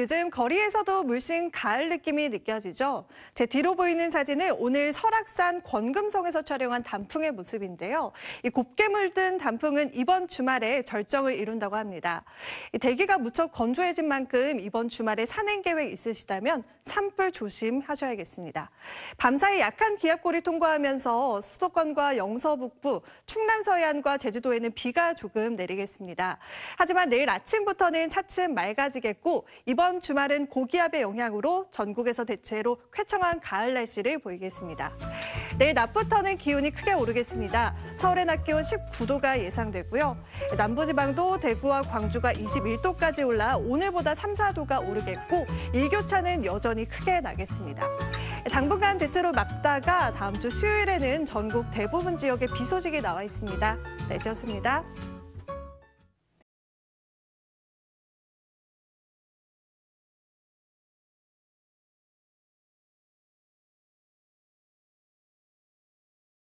요즘 거리에서도 물씬 가을 느낌이 느껴지죠. 제 뒤로 보이는 사진은 오늘 설악산 권금성에서 촬영한 단풍의 모습인데요. 이 곱게 물든 단풍은 이번 주말에 절정을 이룬다고 합니다. 이 대기가 무척 건조해진 만큼 이번 주말에 산행 계획 있으시다면 산불 조심하셔야겠습니다. 밤사이 약한 기압골이 통과하면서 수도권과 영서 북부, 충남 서해안과 제주도에는 비가 조금 내리겠습니다. 하지만 내일 아침부터는 차츰 맑아지겠고 이번 주말은 고기압의 영향으로 전국에서 대체로 쾌청한 가을 날씨를 보이겠습니다. 내일 낮부터는 기온이 크게 오르겠습니다. 서울의 낮 기온 19도가 예상되고요. 남부지방도 대구와 광주가 21도까지 올라 오늘보다 3, 4도가 오르겠고 일교차는 여전히 크게 나겠습니다. 당분간 대체로 맑다가 다음 주 수요일에는 전국 대부분 지역에 비 소식이 나와 있습니다. 날씨였습니다.